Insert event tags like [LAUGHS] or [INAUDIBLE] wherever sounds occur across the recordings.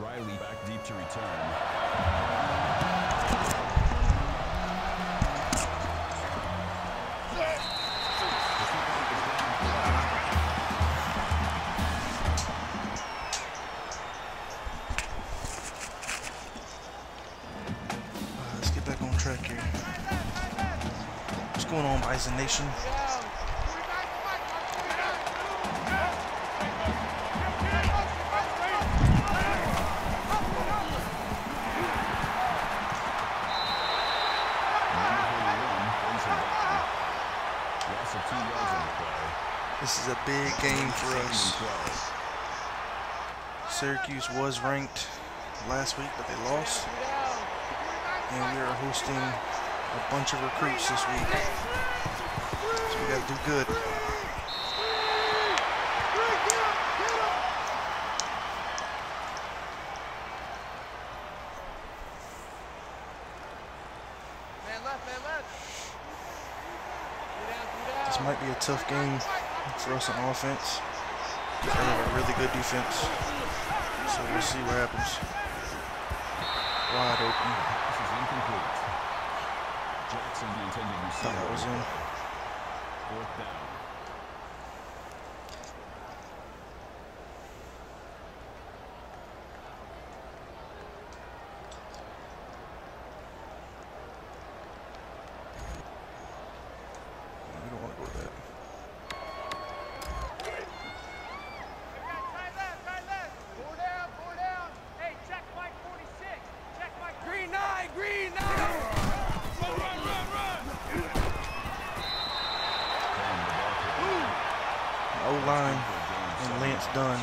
Riley back deep to return. Let's get back on track here. What's going on, Bison Nation? This is a big game for us. Syracuse was ranked last week, but they lost. And we are hosting a bunch of recruits this week. So we gotta do good. This might be a tough game for some offense. They have a really good defense. So we'll see what happens. Wide open. This is incomplete. Jackson, the intended receiver. Thought that was in. Fourth down. We don't want to go with that. Green nine, green nine. Run, run, run, run. Down the ball carrier. O-line For a gain of and seven Lance yards. Dunn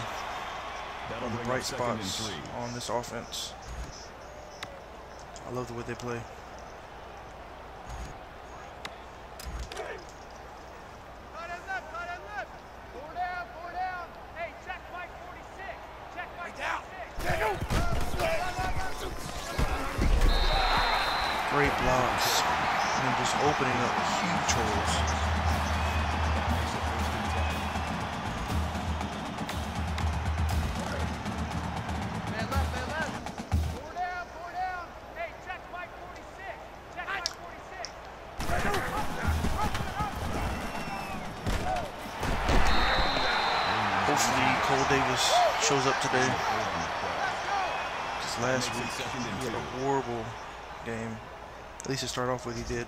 That'll on the bring bright up second and spots on this offense. I love the way they play. Today. Because last week he had a horrible game. At least to start off with, he did.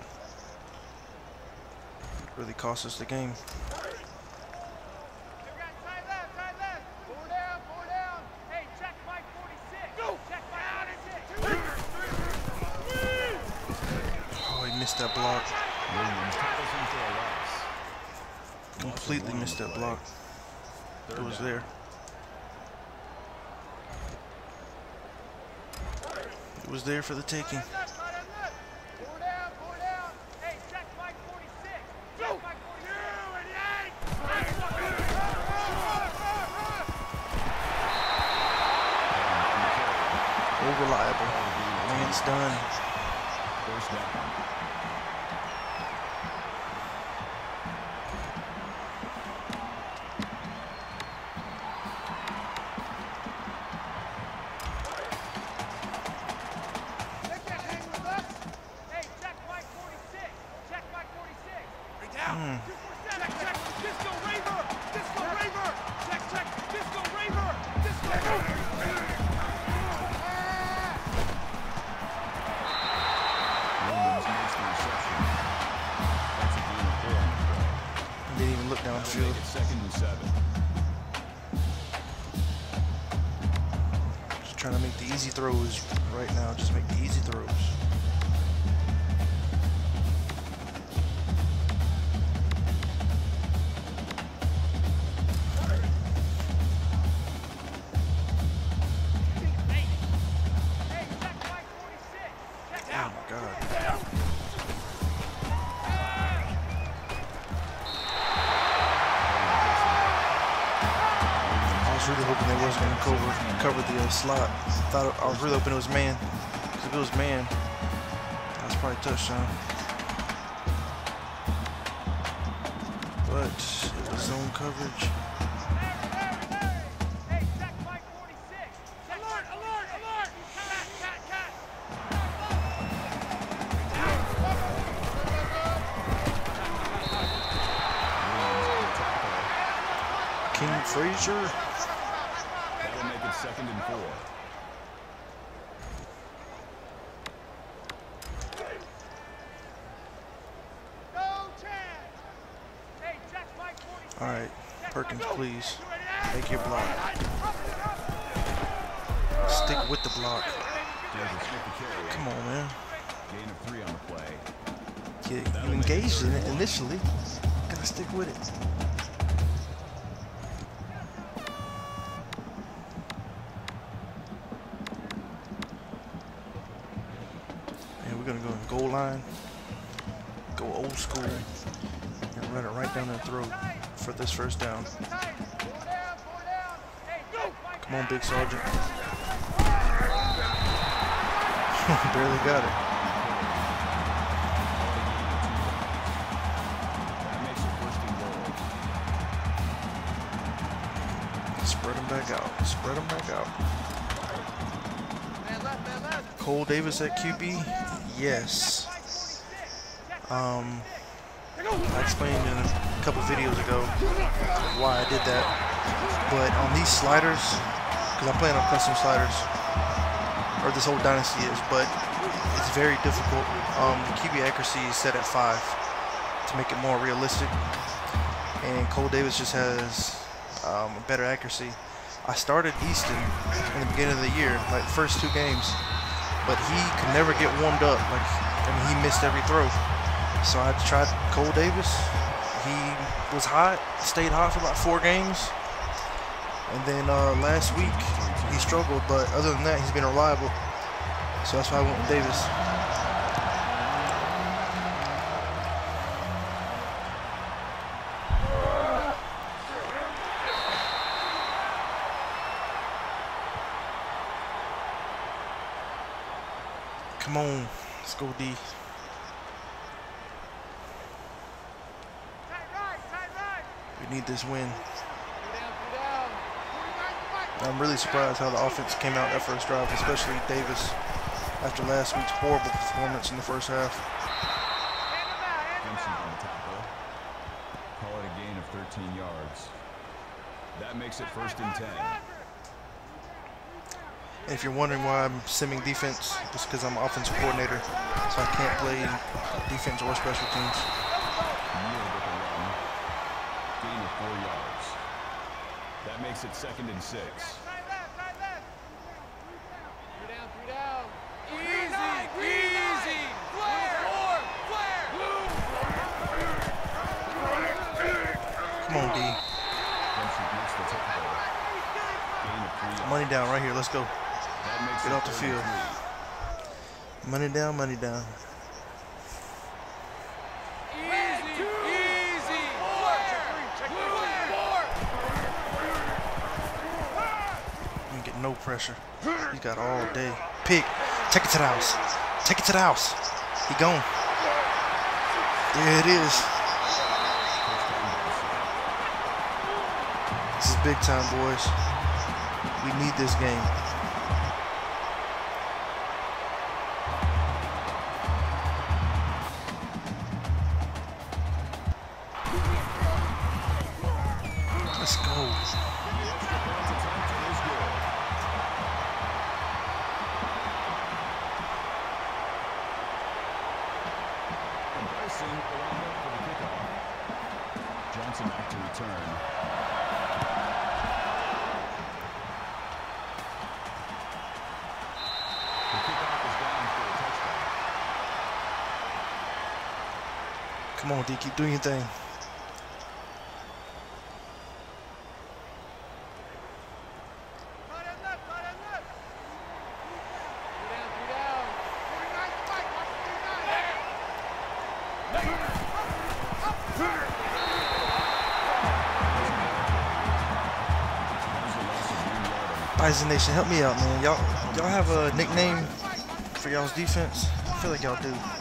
Really cost us the game. You got tight left, tight left. Four down, four down. Hey, check Mike 46. Check Mike 46. Oh, he missed that block. Completely missed that block. It was there. Was there for the taking. The slot. Thought I was really hoping it was man. 'Cause if it was man, that's probably touchdown. But it was zone coverage. Stick with the block. Come on, man. Gain of three on the play. You, you engaged in it initially. Gotta stick with it. And we're gonna go in goal line, go old school, and run it right down their throat for this first down. Come on, big sergeant. [LAUGHS] Barely got it. Spread them back out. Spread them back out. Cole Davis at QB? Yes. Um, I explained in a couple videos ago why I did that. But on these sliders, because I'm playing on custom sliders, or this whole dynasty is, but it's very difficult. Um, the QB accuracy is set at five to make it more realistic. And Cole Davis just has um, better accuracy. I started Easton in the beginning of the year, like first two games, but he could never get warmed up. Like, I mean, he missed every throw. So I tried Cole Davis. He was hot, stayed hot for about four games. And then uh, last week he struggled, but other than that, he's been reliable. So that's why I went with Davis. Come on, let's go D. We need this win. Pull down, pull down. 49 to Mike. I'm really surprised how the offense came out that first drive, especially Davis, after last week's horrible performance in the first half. Hand him out, hand him Vincent out. on tackle. Call it a gain of 13 yards. That makes it first and 10. If you're wondering why I'm simming defense, it's because I'm offensive coordinator, so I can't play defense or special teams. Makes it second and six. Tight left, tight left. Three down, three down. Easy, easy. Flare, flare. Come on, D. Vincent makes the tackle. Gain of three yards. Money down right here. Let's go. Get off the field. Money down, money down. Pressure. He got all day. Pick. Take it to the house. Take it to the house. He gone. There it is. This is big time, boys. We need this game. Let's go. One yard on the Bison Nation, help me out, man. Y'all, y'all have a nickname for y'all's defense? I feel like y'all do.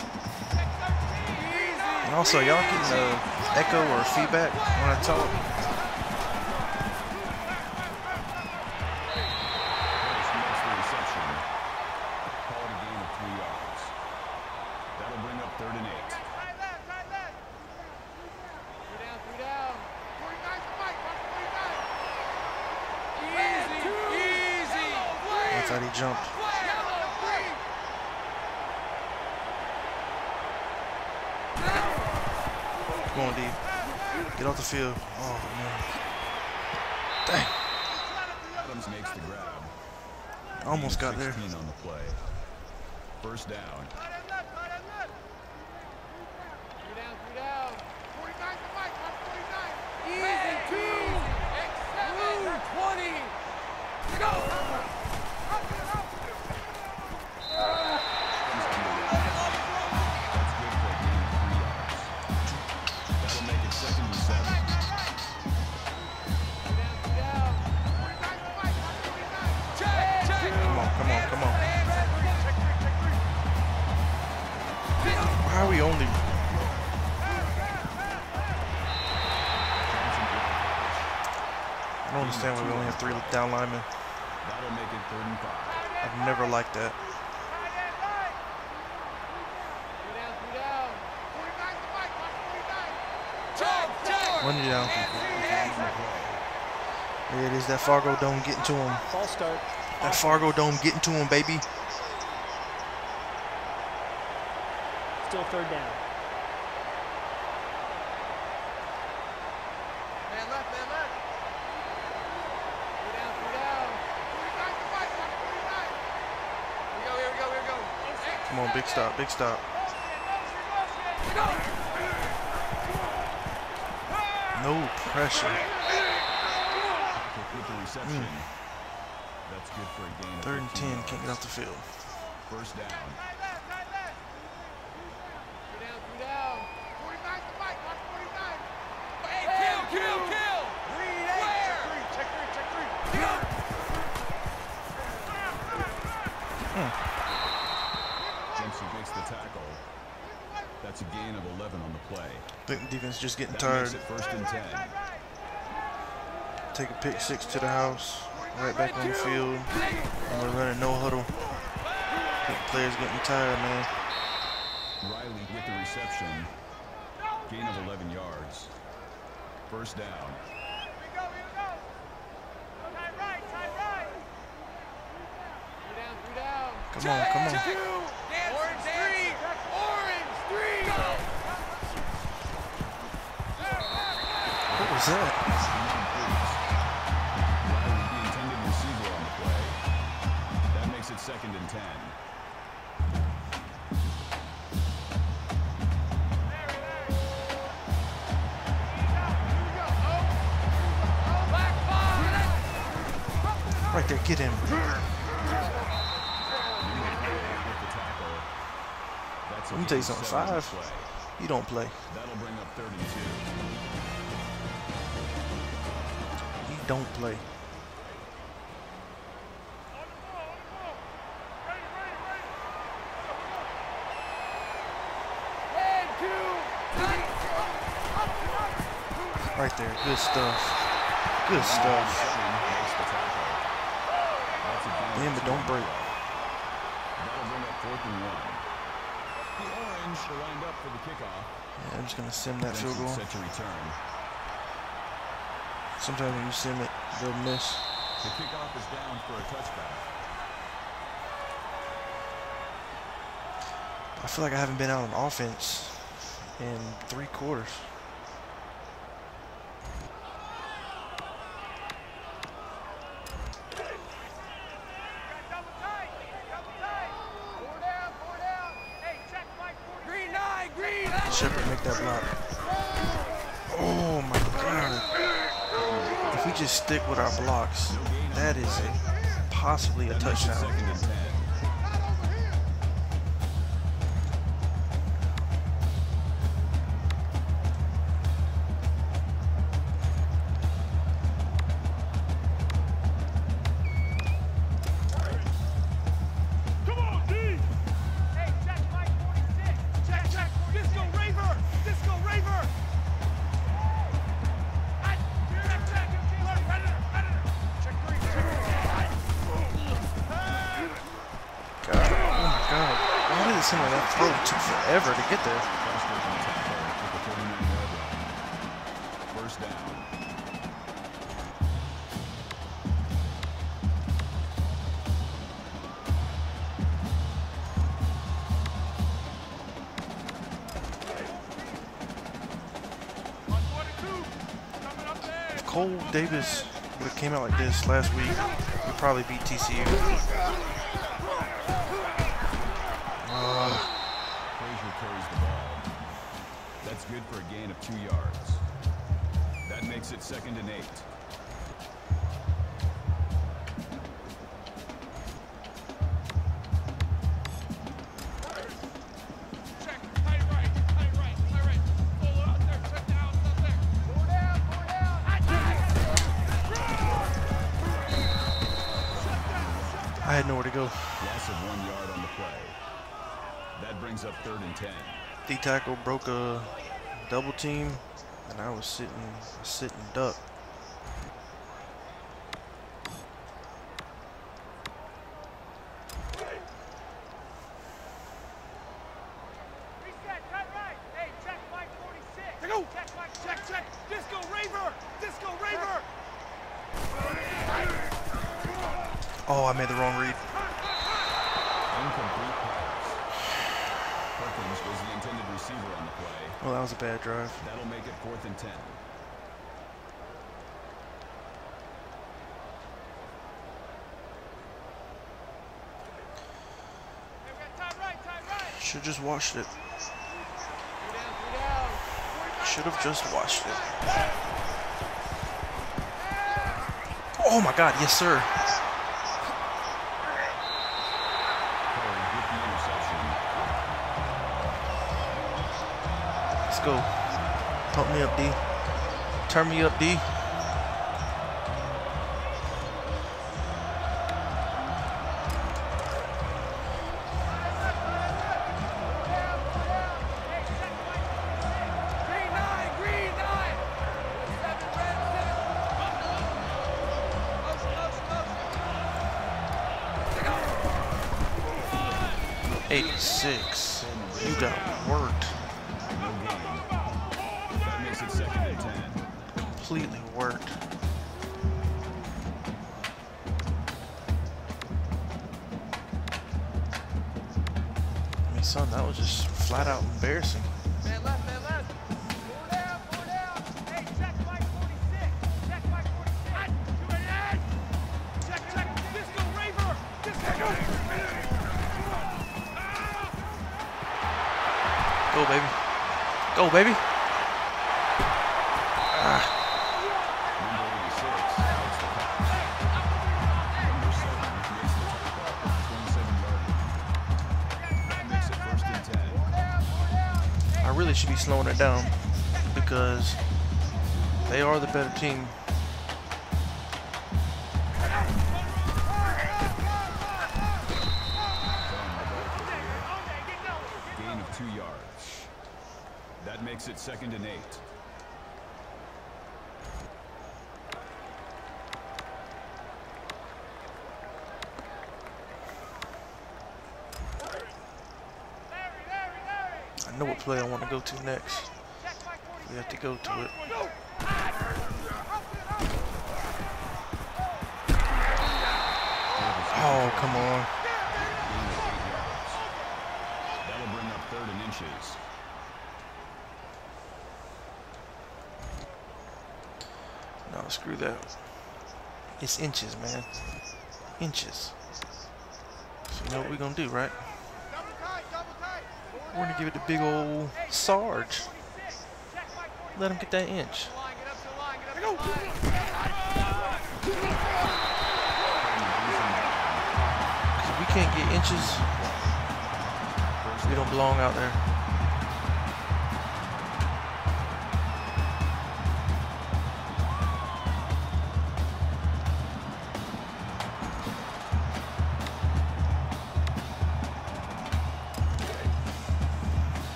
And also, y'all getting a echo or feedback when I talk? Understand why we only have three down linemen. That'll make it third and five. I've never liked that. Tight end, Mike. Three down, three down. 49 to Mike, on 49. Check, check. Run it down. There it is, that Fargo Dome getting to him. False start. That Fargo Dome getting to him, baby. Still third down. Man left, man left. Three down, three down. 49 to Mike, on 49. Here we go, here we go, here we go. Hey, Come on, big stop, big stop. No pressure. Reception. That's good for a of Third and 10, can't get off the field. First down. Three down, three down. 49 to Mike, on 49. Hey, kill, kill, kill. Green eight. Check three, check three, check three. Dempsey makes the tackle. That's a gain of 11 on the play. think the defense just getting That tired. first and 10. Take a pick six to the house. Right back on the field. And we're running no huddle. Think players getting tired, man. Riley with the reception. Gain of 11 yards. First down. Here we go, here we go. Tight right, tight right. Three down, three down. Come on, come on. Two. Orange three. Orange three. What was that? Riley the intended receiver on the play. That makes it second and 10. Right there, get him. Let me tell you something, seven on the five. You don't play. That'll bring up third and two. You don't play. Right there, good stuff. Good stuff. Seven makes the tackle. That's a gain of Damn, but don't break. That'll bring up fourth and one. The Orange up for the kickoff. Yeah, I'm just gonna sim that field goal. set to return. Sometimes when you sim it, they'll miss. The kickoff is down for a touchback. I feel like I haven't been out on offense in three quarters. Double tight. Double tight. Four down, four down. Hey, check Mike. Green nine, green. Shepard make that block. Oh my god. If we just stick with our blocks, that is a possibly a touchdown. Came out like this last week, we probably beat TCU. Uh, Frazier carries the ball. That's good for a gain of two yards. That makes it second and eight. Go. Loss of one yard on the play. That brings up third and ten. D tackle broke a double team, and I was sitting, sitting duck. Reset, tight right. Hey, check Mike 46. Go. Check Mike, check, check. Disco Raver, Disco Raver. Oh, I made the wrong read. Incomplete pass. Perkins was the intended receiver on the play. Well, that was a bad drive. That'll make it fourth and ten. Hey, we got tight right, tight right. Should just watched it. Should have just watched it. Oh my God, yes sir. Let's go. Pump me up, D. Turn me up, D. 86. You got worked. Completely worked. I mean, son, that was just flat out embarrassing. First and 10. I really should be slowing it down because they are the better team. Go to next. We have to go to it. Oh, come on. Gain of eight yards. That'll bring up third and inches. No, screw that. It's inches, man. Inches. So you know what we're going to do, right? Double tight, double tight. We're going to give it the big old Sarge. Check Mike 46. Let him get that inch. To to we can't get inches, we don't belong out there.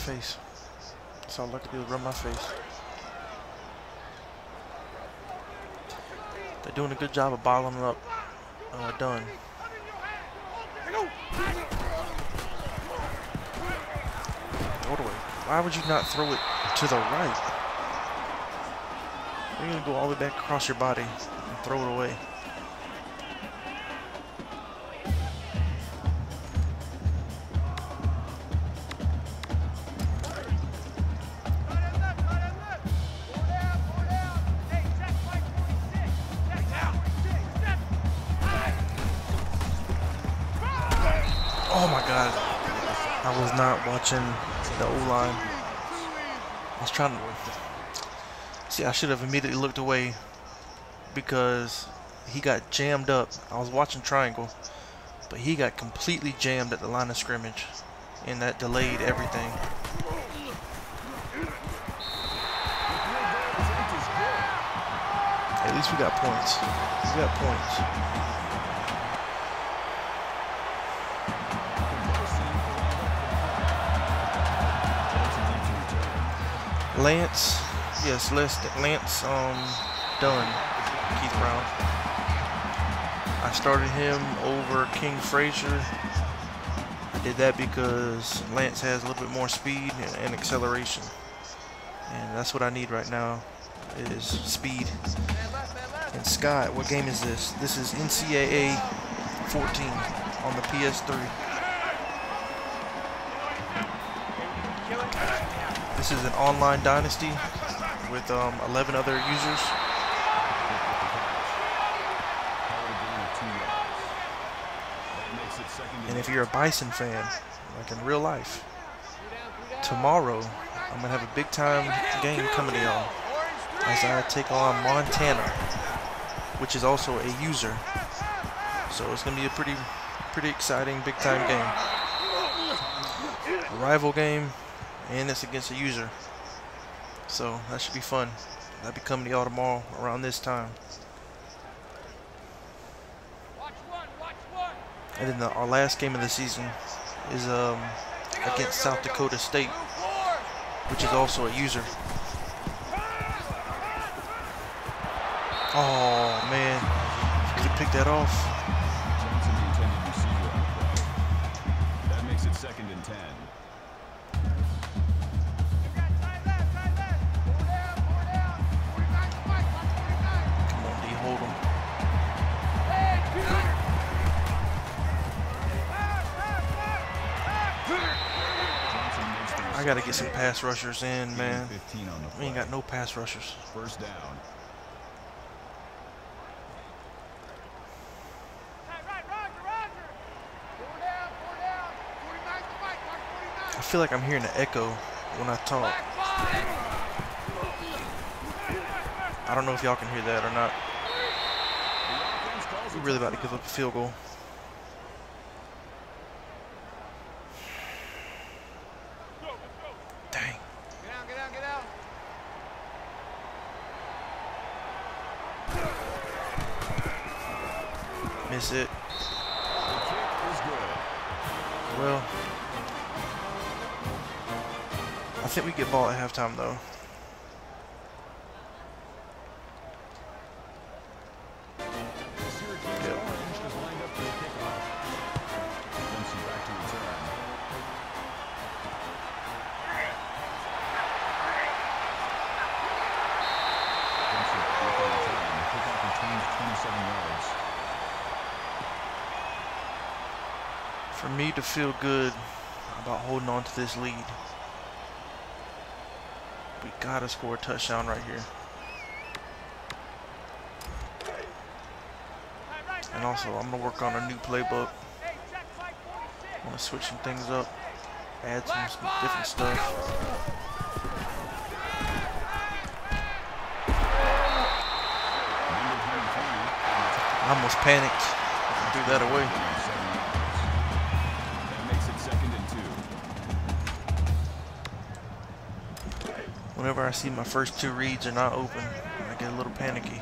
Face. That's all I could do is rub my face. They're doing a good job of bottling up. Uh, done. It away. Why would you not throw it to the right? You're gonna go all the way back across your body and throw it away. The O-line. I was trying to... See, I should have immediately looked away because he got jammed up. I was watching triangle, but he got completely jammed at the line of scrimmage, and that delayed everything. At least we got points. We got points. Lance, yes, Lance, Lance um, Dunn, Keith Brown. I started him over King Frazier. I did that because Lance has a little bit more speed and, and acceleration. And that's what I need right now is speed. And Scott, what game is this? This is NCAA 14 on the PS3. This is an online dynasty with um, 11 other users. And if you're a Bison fan, like in real life, tomorrow I'm going to have a big time game coming to y'all as I take on Montana, which is also a user. So it's going to be a pretty, pretty exciting big time game. Rival game, and it's against a user. So that should be fun. That'll be coming to y'all tomorrow around this time. And then the, our last game of the season is um, against South Dakota State, which is also a user. Oh man, could have picked that off. Get some pass rushers in, man. 15 on the We ain't got no pass rushers. First down. I feel like I'm hearing an echo when I talk. I don't know if y'all can hear that or not. We're really about to give up a field goal. Miss it. Well, I think we get ball at halftime though. For me to feel good about holding on to this lead, we gotta score a touchdown right here. And also, I'm gonna work on a new playbook. I'm gonna switch some things up, add some, some different stuff. Number 120 on the I almost panicked. and Threw that away. Whenever I see my first two reads are not open, I get a little panicky.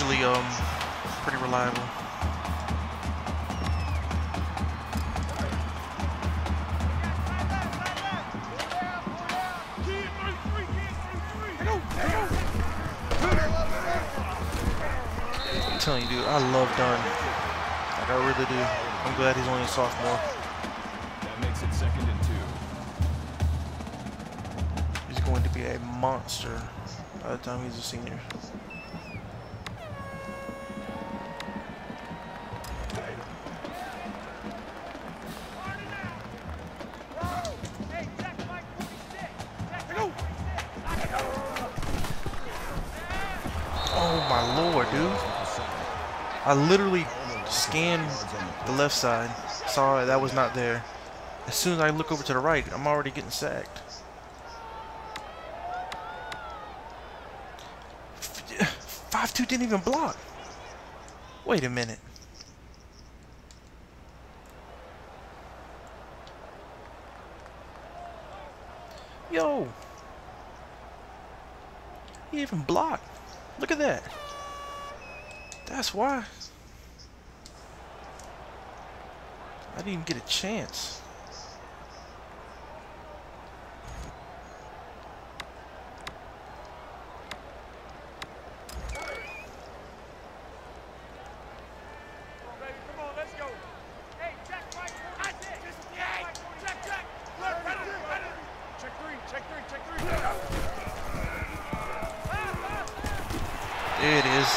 Usually, um pretty reliable. I'm telling you, dude, I love Dunn. Like, I really do. I'm glad he's only a sophomore. That makes it second and two. He's going to be a monster by the time he's a senior. I literally scanned the left side, saw that was not there. As soon as I look over to the right, I'm already getting sacked. Five two didn't even block. Wait a minute. Yo. He even blocked. Look at that. That's why. I didn't even get a chance. There it is.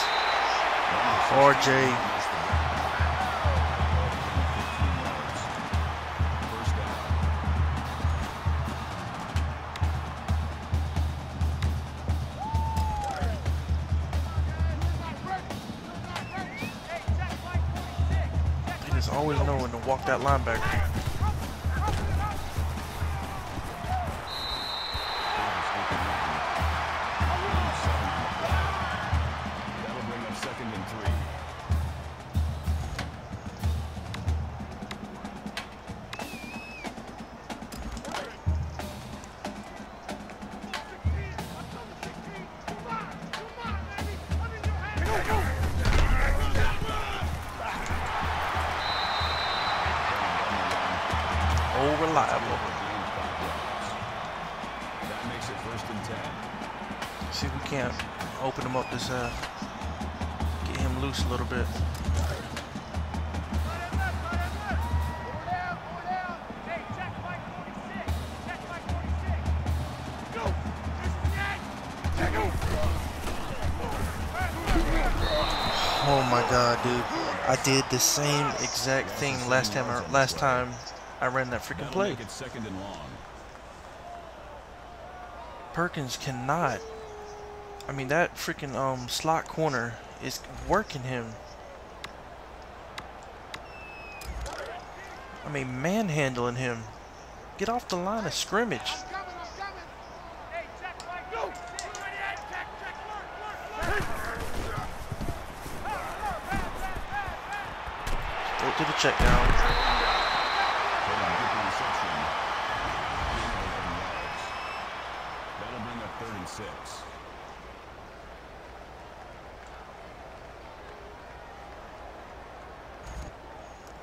RJ. That linebacker. Did the same exact thing last time I, last time I ran that freaking play. make it second and long. Perkins cannot. I mean that freaking um slot corner is working him. I mean manhandling him. Get off the line of scrimmage. Go to the check down. Hold on, get the reception. Gain of 11 yards. That'll.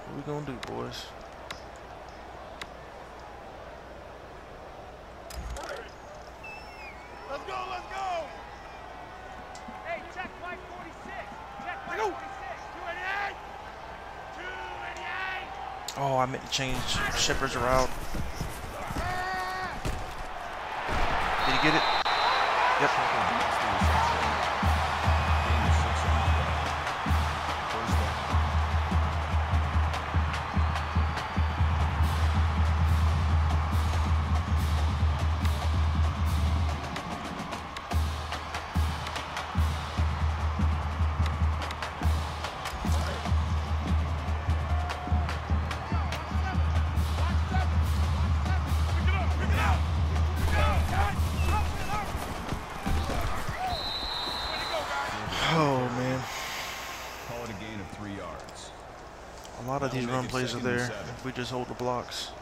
What we gonna do, boys? Let's go, let's go! Hey, check Mike 46. Check Mike 46. 288. 288. I meant to change Shepard's route. run plays are there if we just hold the blocks.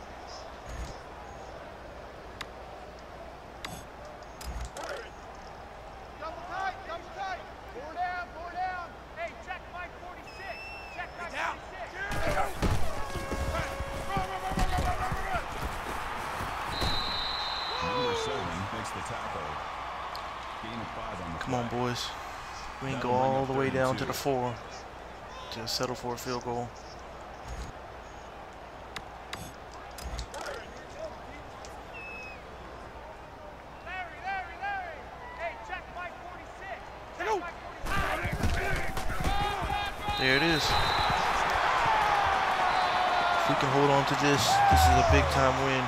Come on, boys. We can go all the way down to the four to settle for a field goal. There it is. If we can hold on to this, this is a big time win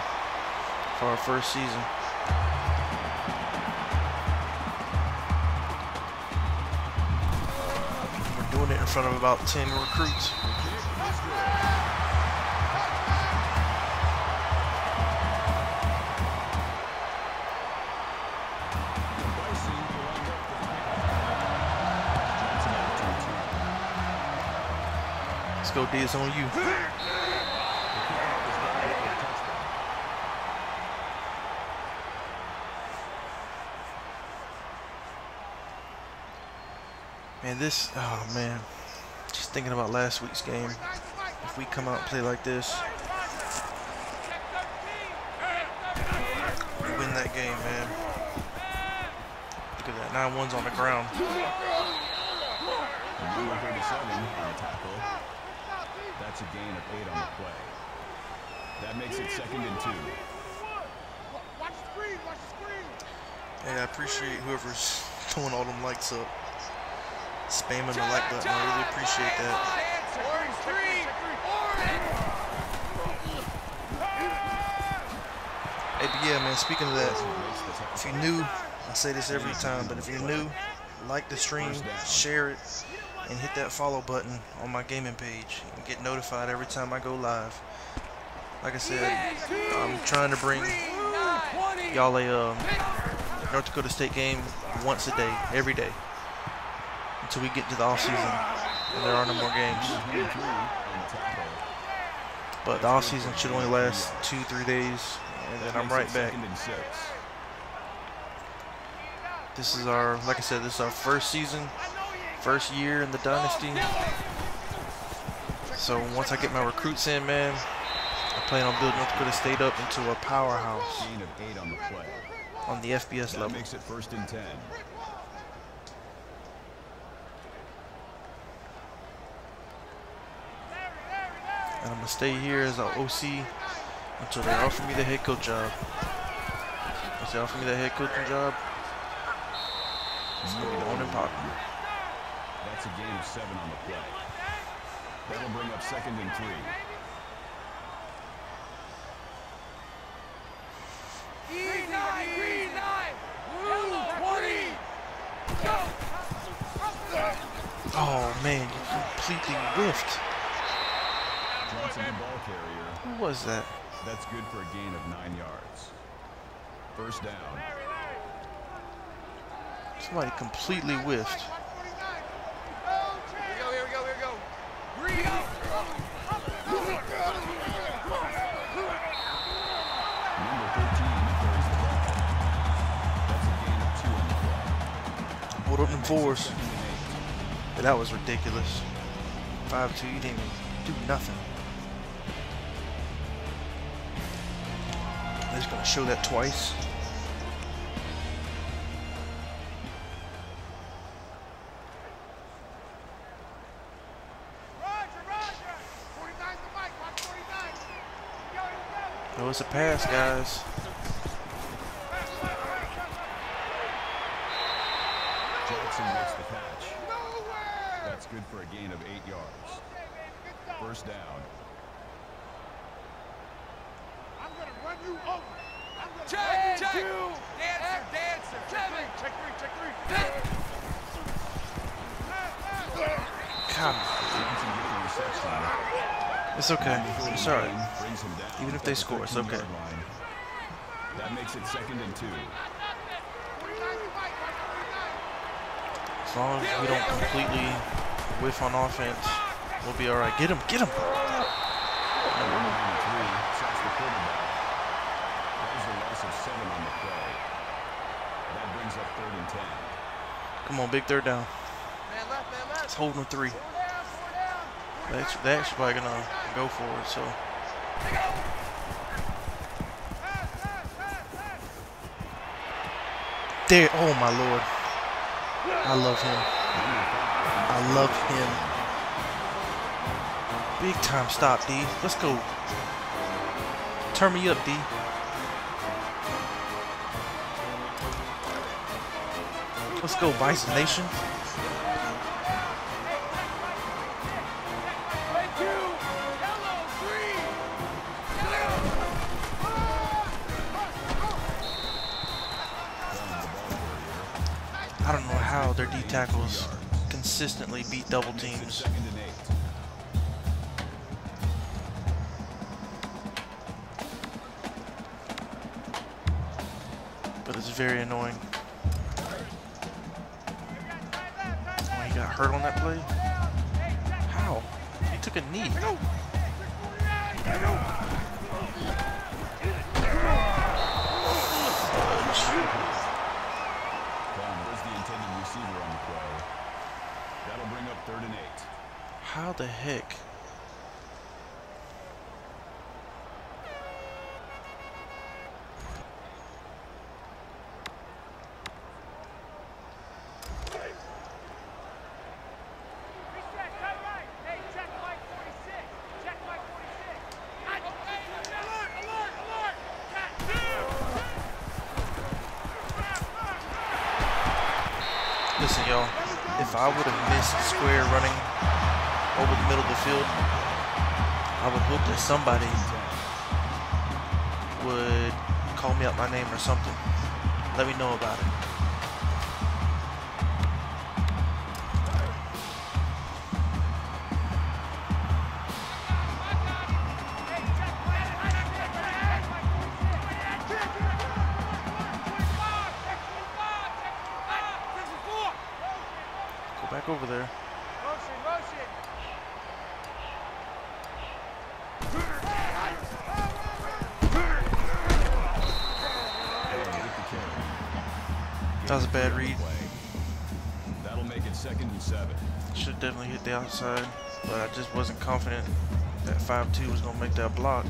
for our first season. We're doing it in front of about 10 recruits. 2-2. Let's go, D. On you. Man, this, oh man, just thinking about last week's game. If we come out and play like this, we win that game, man. Look at that, nine ones on the ground. Number 37 on the tackle. That's a gain of eight on the play. That makes it second and two. Watch the screen, watch the screen. Hey, I appreciate whoever's [LAUGHS] throwing all them likes up. Spamming the like button, I really appreciate that. Orange three, orange. Hey, but yeah, man, speaking of that, Makes the tackle. if you're new, I say this every time, but if you're new, like the stream, share it, and hit that follow button on my gaming page and get notified every time I go live. Like I said, I'm trying to bring y'all a um, North Dakota State game once a day, every day, until we get to the off season and there are no more games. But the off season should only last two, three days, and then I'm right back. This is our, like I said, this is our first season, first year in the dynasty. So once I get my recruits in, man, I plan on building North Dakota State up into a powerhouse Gain of eight on the play. on the FBS level. makes it first and ten. And I'm gonna stay here as an OC until they offer me the head coach job. Once they offer me the head coaching job, it's gonna be on and popping. That's a gain of seven on the play. That'll bring up second and three. Green nine, green nine. Blue 20. Go. Oh man, you completely whiffed. Johnson, the ball carrier. Who was that? That's good for a gain of nine yards. First down. Somebody completely whiffed. Here we go, here we go, here we go. Green. Number 13 carries the ball. That's a gain of two on the play. Hold up them fours. That was ridiculous. 5-2, you didn't even do nothing. They're just gonna show that twice. We go. It's a pass, guys. Jackson makes the catch. That's good for a gain of eight yards. Okay, baby, good stuff. First down. I'm gonna run you over. I'm gonna Check, run check. you. Dancer, dancer. Check three, check three, check three. God, Johnson getting the reception. it's okay. It's alright. Down Even if they score, it's 13-yard okay. That makes it second and two. 49's the mic, watch 49. As long as we don't completely whiff on offense, we'll be alright. Get him, get him. Number 93 sacks the quarterback. That is a loss of seven on the play. That brings up third and ten. Come on, big third down. Man left, man left. It's holding three. Four down, four down. They actually, they actually probably gonna go for it, so. There, oh my lord. I love him. I love him. Big time stop, D. Let's go. Turn me up, D. Let's go, Bison Nation. Tackles consistently beat double teams. but it's very annoying. Oh, he got hurt on that play? How? He took a knee. Brown was the intended receiver on the play. That'll bring up third and eight. How the heck? Somebody would call me up my name or something. Let me know about it. Go back over 46. Check Mike 46. Check 25. Check 25. Check 25. This is four. Go back over there. Motion, motion. With the carry. That was a bad read. That'll make it second and seven. Should definitely hit the outside, but I just wasn't confident that 5-2 was gonna make that block.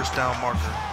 First down marker.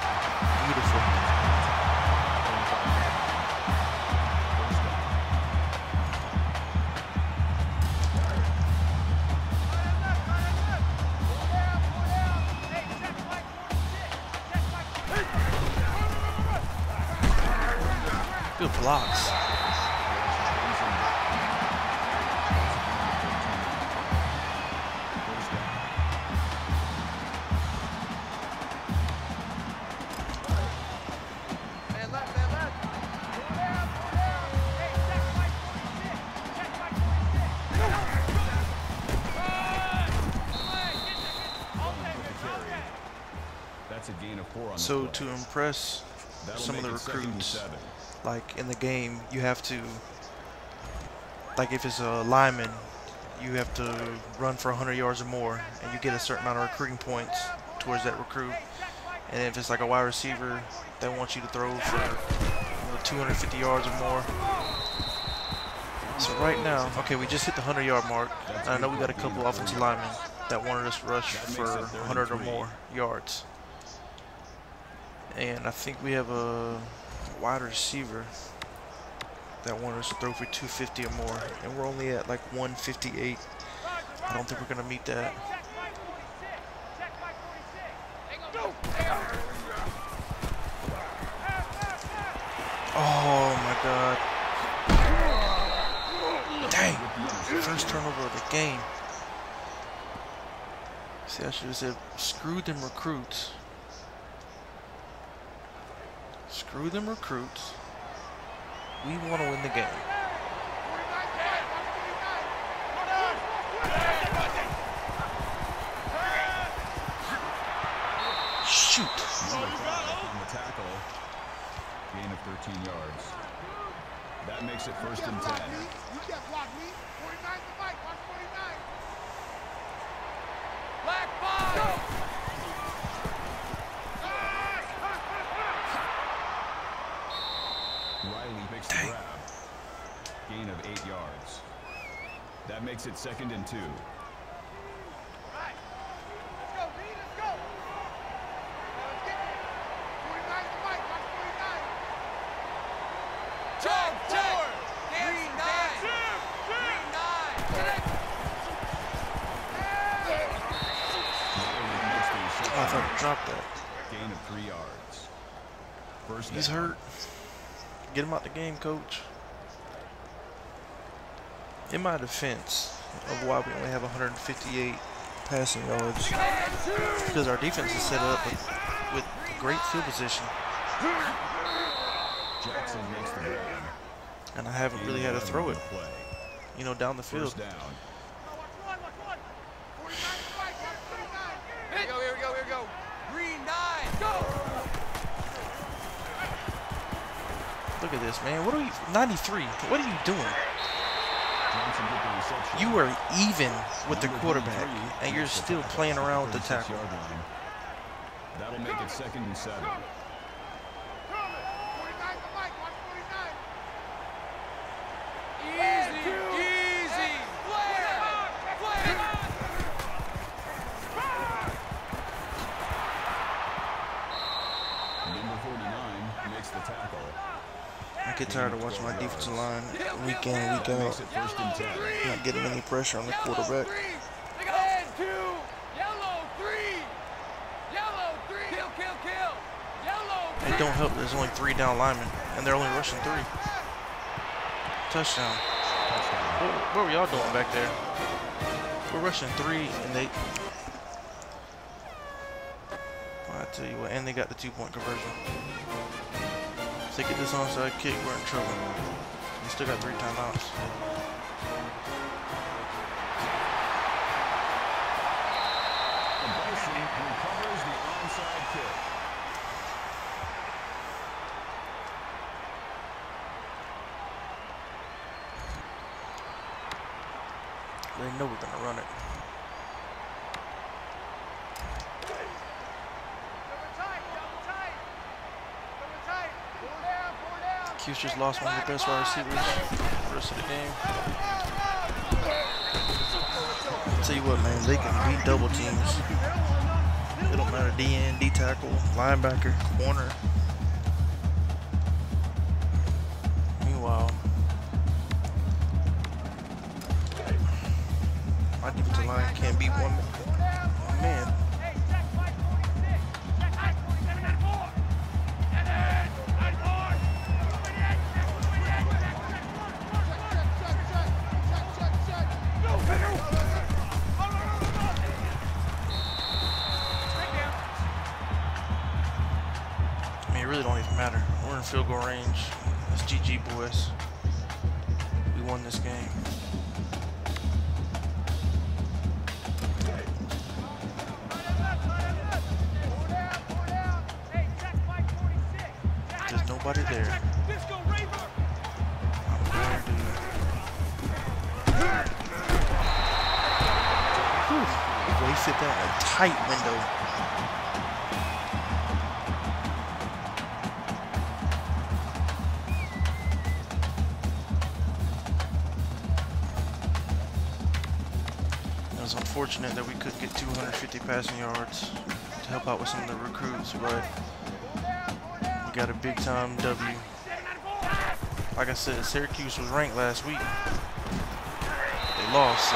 So to impress some of the it second and recruits, like in the game, you have to, like if it's a lineman, you have to run for 100 yards or more, and you get a certain amount of recruiting points towards that recruit. And if it's like a wide receiver, they want you to throw for you know, 250 yards or more. So right now, okay, we just hit the 100 yard mark. I know we got a couple offensive linemen that wanted us to rush for 100 or more yards. And I think we have a wide receiver that wanted us to throw for 250 or more. And we're only at like 158. I don't think we're going to meet that. Oh my god. Dang. First turnover of the game. See, I should have said, screw them recruits. Screw them recruits. We want to win the game. Shoot. Number five on the tackle. Gain of 13 yards. That makes it first and 10. You get blocked, me. 49 to Mike, watch 49. Black five. Riley makes the grab. Gain of eight yards. That makes it second and two. Right. Let's go, B. Let's go. Let's get it. 49 to Mike. Watch 49. Check, check. Green nine. Nine. Riley makes the reception. I thought I dropped that. Gain of three yards. First He's down. hurt. Get him out the game, coach. In my defense of why we only have 158 passing yards, because our defense is set up with, with great field position, Jackson makes the grab. and I haven't really had to throw it, Play. you know, down the field. First down. Watch one, watch one. 49 to Mike. Watch 49. Here we go, here we go, here we go. Green nine. Go. Look at this, man. What are you? 93. What are you doing? You are even with the quarterback, and you're still playing around with the tackle. That'll make it second and seven. 49 to Mike. Watch 49. Easy, easy. Flare. Flare. Number 49 makes the tackle. I get tired of watching my defensive line week in, week out, it first and ten. not getting any pressure on the quarterback. Red two. Yellow three. Yellow three. Kill, kill, kill. Yellow It don't help. There's only three down linemen, and they're only rushing three. Touchdown. What, what were y'all doing back there? We're rushing three, and they. I tell you what, and they got the two-point conversion. If they get this onside kick, we're in trouble. Still got three timeouts. And Bryson recovers the onside kick. They know we're gonna run it. Double tight, double tight. Double tight. Four down, four down. Just lost one of the best wide receivers the rest of the game. Tell you what, man, they can beat double teams. It don't matter, D end, D tackle, linebacker, corner. Whew. Wasted that a tight window. It was unfortunate that we couldn't get 250 passing yards to help out with some of the recruits, but we got a big time W. Like I said, Syracuse was ranked last week. They lost, so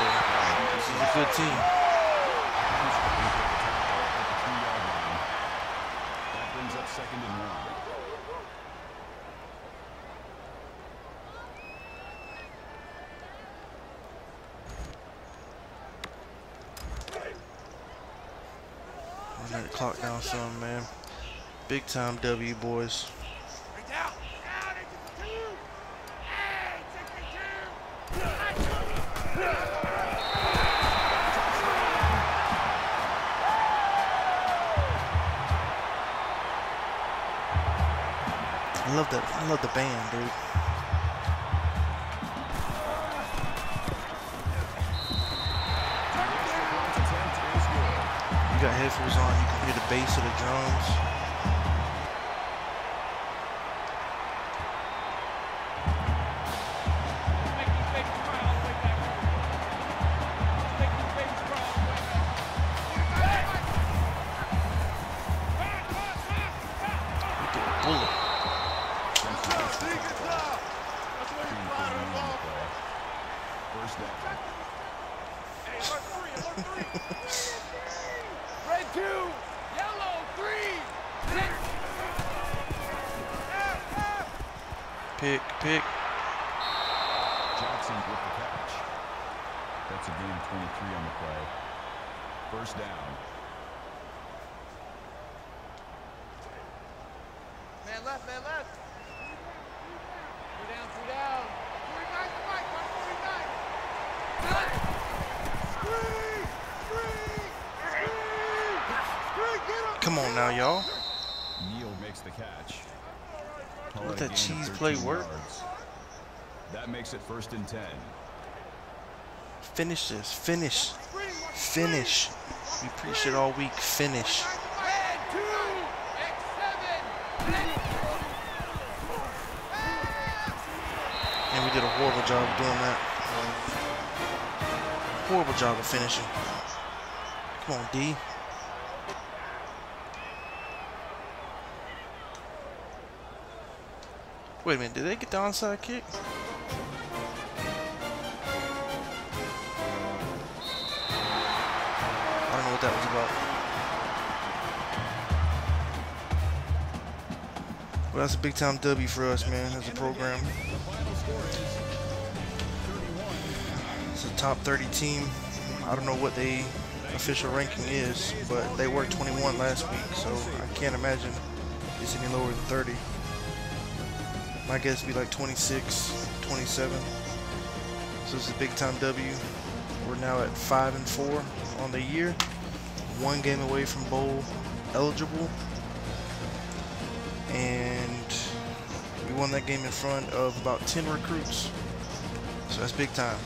this is a good team. That brings up second and one. Run that clock down some, man. Big time W, boys. I love the I love the band, dude. Three. Red two, yellow three. Pick, pick. Jackson with the catch. That's a gain of 23 on the play. First down. Man left, man left. Two down, two down. 49 to Mike, 149. Screen! Screen! Screen! Screen, get him! Come on now, y'all. Neal makes the catch. Call Let it a that cheese play 13 work. That makes it first and 10. Finish this. Finish. Screen, watch the screen. Finish. We preached it all week. Finish. Red two, X seven, six. And we did a horrible job of doing that. Um, horrible job of finishing. Come on, D. Wait a minute, did they get the onside kick? I don't know what that was about. Well, that's a big time W for us, man, as a program. It's a top 30 team. I don't know what the official ranking is, but they were 21 last week, so I can't imagine it's any lower than 30. My guess would be like 26, 27. So it's a big time W. We're now at 5 and 4 on the year. One game away from bowl eligible. And we won that game in front of about 10 recruits. So that's big time.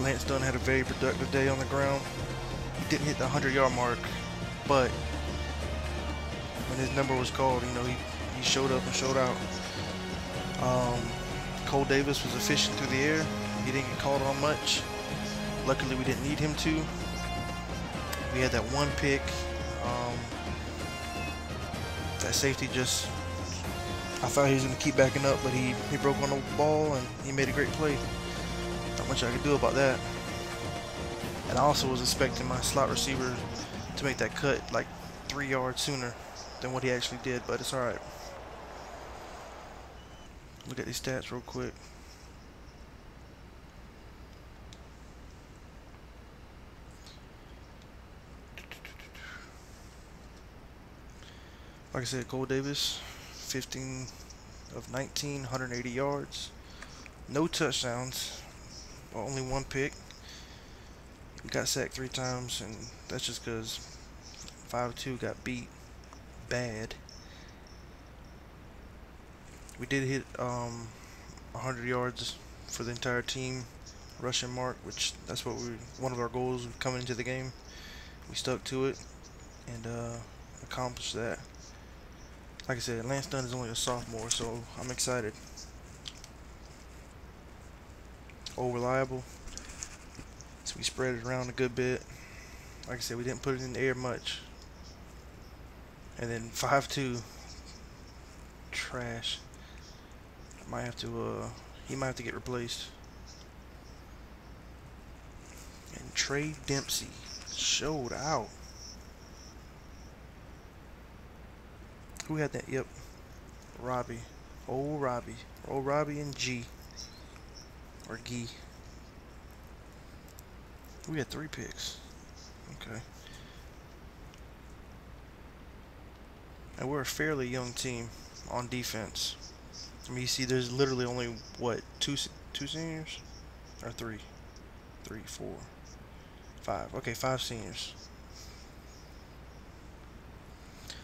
Lance Dunn had a very productive day on the ground. He didn't hit the 100 yard mark, but when his number was called, you know, he, he showed up and showed out. Um, Cole Davis was efficient through the air. He didn't get called on much. Luckily, we didn't need him to. We had that one pick. Um, that safety just, I thought he was going to keep backing up, but he, he broke on the ball and he made a great play. Not much I could do about that. And I also was expecting my slot receiver to make that cut like three yards sooner than what he actually did, but it's alright. Look at these stats real quick. Like I said, Cole Davis, 15 of 19, 180 yards. No touchdowns, only one pick. Got sacked three times, and that's just because 5-2 got beat bad. We did hit um 100 yards for the entire team rushing mark, which that's what we one of our goals coming into the game. We stuck to it and uh, accomplished that. Like I said, Lance Dunn is only a sophomore, so I'm excited. Oh, reliable. So we spread it around a good bit. Like I said, we didn't put it in the air much. And then 5-2. Trash. Might have to, uh, he might have to get replaced. And Trey Dempsey showed out. Who had that? Yep. Robbie. Old Robbie. Old Robbie and G. Or Gee. We had three picks. Okay. And we're a fairly young team on defense. I mean, you see, there's literally only what two two seniors, or three, three, four, five. Okay, five seniors.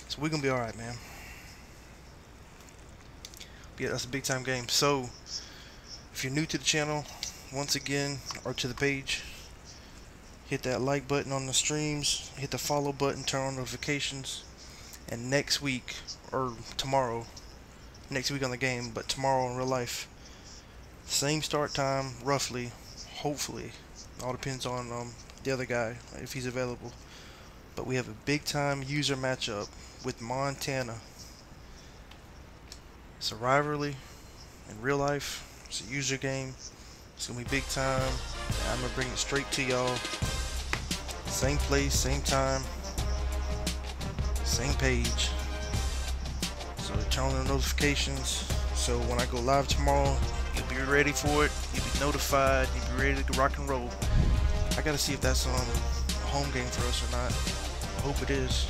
So we're gonna be all right, man. Yeah, that's a big time game. So, if you're new to the channel, once again or to the page. Hit that like button on the streams. Hit the follow button. Turn on notifications. And next week or tomorrow, next week on the game, but tomorrow in real life, same start time roughly. Hopefully, all depends on um, the other guy if he's available. But we have a big time user matchup with Montana. It's a rivalry in real life. It's a user game. It's gonna be big time. I'm gonna bring it straight to y'all. Same place, same time, same page. So turn on the notifications. So when I go live tomorrow, you'll be ready for it. You'll be notified. You'll be ready to rock and roll. I gotta see if that's um, a home game for us or not. I hope it is.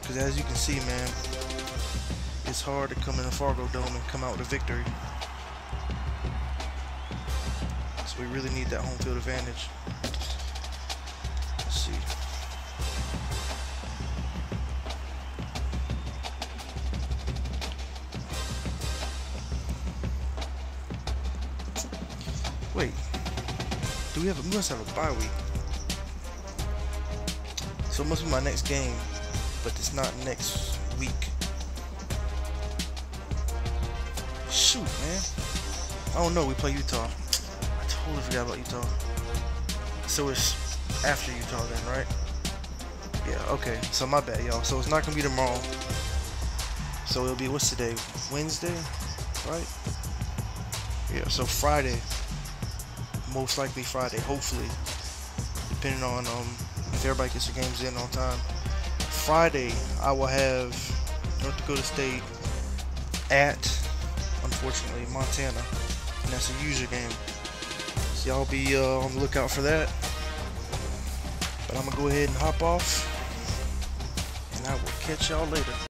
Because as you can see, man, it's hard to come in the Fargo Dome and come out with a victory. So we really need that home field advantage. We have a, we must have a bye week. So it must be my next game, but it's not next week. Shoot, man. Oh no, we play Utah. I totally forgot about Utah. So it's after Utah then, right? Yeah, okay. So my bad, y'all. So it's not gonna be tomorrow. So it'll be what's today? Wednesday, right? Yeah. So Friday, most likely Friday, hopefully, depending on um if everybody gets their games in on time. Friday, I will have North Dakota State at, unfortunately, Montana, and that's a user game. So y'all be uh, on the lookout for that. But I'm gonna go ahead and hop off, and I will catch y'all later.